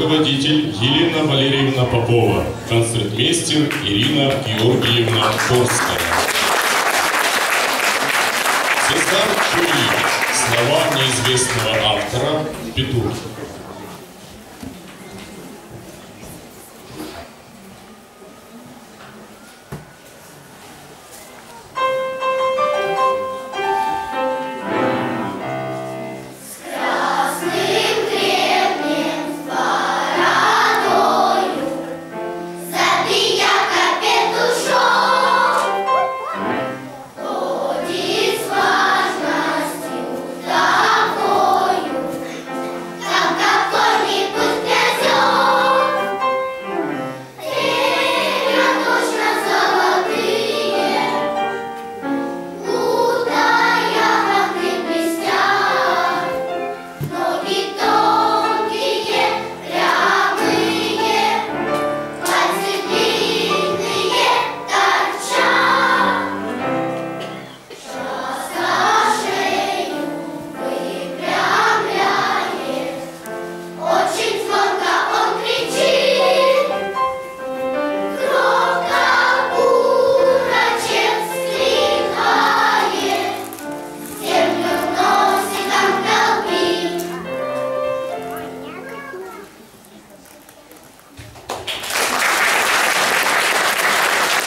руководитель Елена Валерьевна Попова, концертмейстер Ирина Георгиевна Корская. Цезарь Чули. Слова неизвестного автора «Петух».